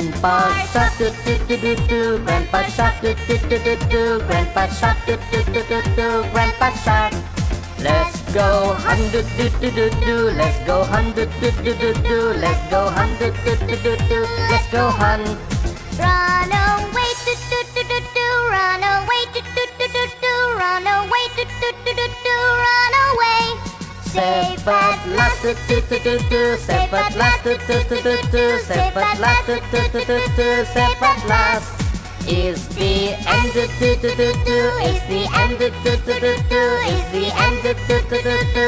Grandpa shark do do do do do Grandpa shark do do do do do Grandpa shark do do do do do Grandpa shark Let's go hunt do do do do do Let's go hunt do do do do do Let's go hunt do do do do do Let's go hunt Safe at last do do do do do Safe at last do do do do do Safe at last do do do do do last is the end do do do do Is the end do do do do Is the end do do do do do